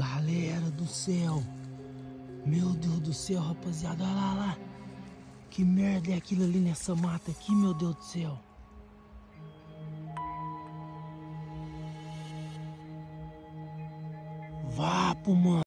Galera do céu. Meu Deus do céu, rapaziada. Olha lá, lá. Que merda é aquilo ali nessa mata aqui, meu Deus do céu. Vapo, mano.